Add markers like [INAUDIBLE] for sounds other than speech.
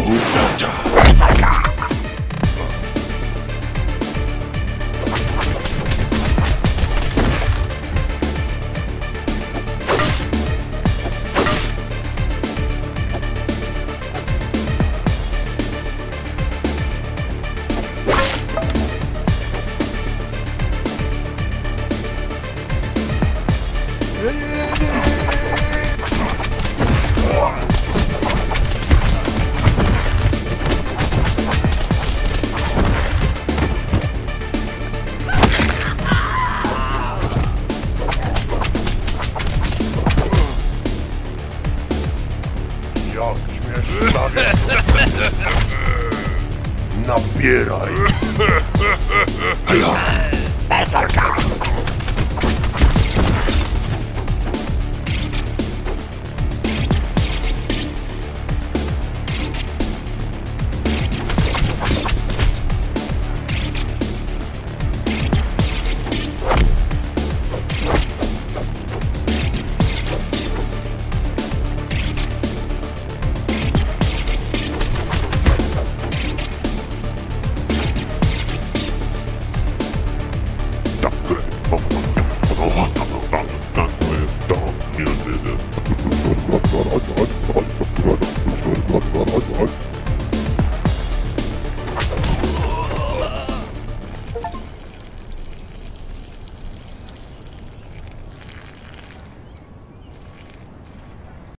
Oh, gotcha. Jak śmiesz stawiać? [LAUGHS] Nabieraj. outward